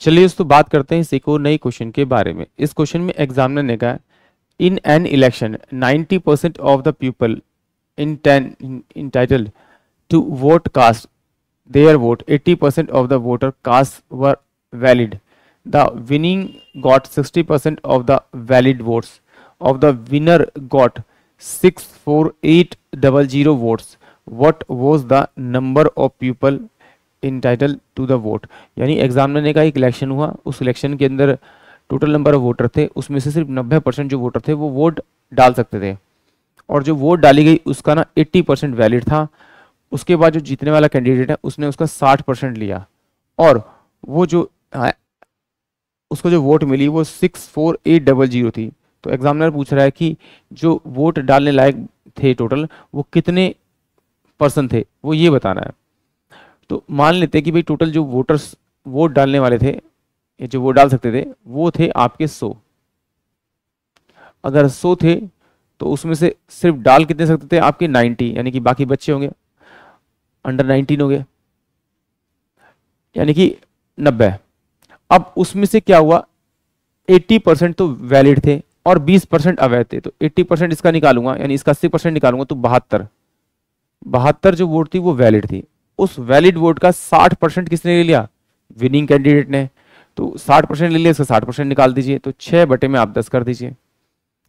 चलिए दोस्तों बात करते हैं इस और नई क्वेश्चन के बारे में। इस क्वेश्चन में एग्जामिनर ने कहा in an election 90 percent of the people in ten entitled to vote cast their vote 80 percent of the voter cast were valid the winning got 60 percent of the valid votes of the winner got six four eight double zero votes what was the number of people entitle to the vote यानी examiner का एक election हुआ। उस election के अंदर total number of voter थे। उसमें से सिर्फ़ 90 परसेंट जो वोटर थे वो वोट डाल सकते थे। और जो वोट डाली गई उसका ना 80 परसेंट वैलिड था। उसके बाद जो जीतने वाला कैंडिडेट है उसने उसका 60 परसेंट लिया। और वो जो आ, उसको जो वोट मिली वो six four eight double zero थी। तो एग्जामिनर पूछ रहा है कि जो वोट डालने लायक थे टोटल वो कितने पर्सन थे? वो ये बताना है। तो मान लेते कि भाई टोटल जो वोटर्स वोट डालने वाले थे जो वोट डाल सकते थे, वो थे आपके सौ। अगर सौ थे तो उसमें से सिर्फ़ डाल कितने सकते थे? आपके नाइन्टी यानी कि बाकी बच्चे होंगे। अंडर नाइनटीन हो गए। यानी कि नब्बे। अब उसमें से क्या हुआ? 80 परसेंट तो वैलिड थे और 20 परसेंट अवैध थे। तो 80 परसेंट इसका निकालूँगा, यानी इसका 80 परसेंट निकालूँगा तो बहत्तर। बहत्तर जो वोट थी, वो वैलिड थी। उस वैलिड वोट का 60 परसेंट किसने ले लिया? विनिंग कैंडिडेट ने। तो 60 परसेंट ले लिया, इसका 60 परसेंट निकाल दीजिए। तो छह बटे में आप दस कर दीजिए।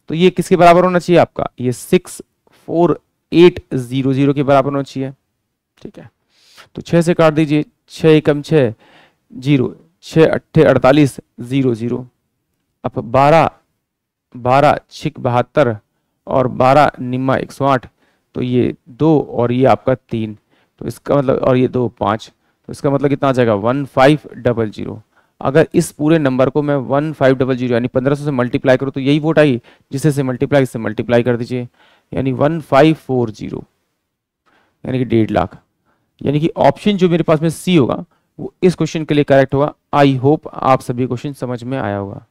तो ये किसके बराबर होना चाहिए आपका? ये six four eight zero zero के बराबर होना चाहिए। ठीक है? तो छह से काट दीजिए। छह एकम छह, ज़ीरो। छह अट्ठे अड़तालीस, ज़ीरो ज़ीरो। अब बारह बारह छिक बहत्तर और बारह निम्मा एक सौ आठ। तो ये दो और ये आपका तीन। तो इसका मतलब और ये दो, पाँच तो इसका मतलब कितना आ जाएगा? One five double zero. अगर इस पूरे नंबर को मैं वन फाइव डबल ज़ीरो, यानी पंद्रह सौ से मल्टीप्लाई करूँ तो यही वोट आई जिससे से मल्टीप्लाई, इससे मल्टीप्लाई कर दीजिए। यानी वन फाइव फोर ज़ीरो, यानी कि डेढ़ लाख। यानी कि ऑप्शन जो मेरे पास में सी होगा, वो इस क्वेश्चन के लिए करेक्ट होगा। आई होप आप सभी क्वेश्चन समझ में आया होगा।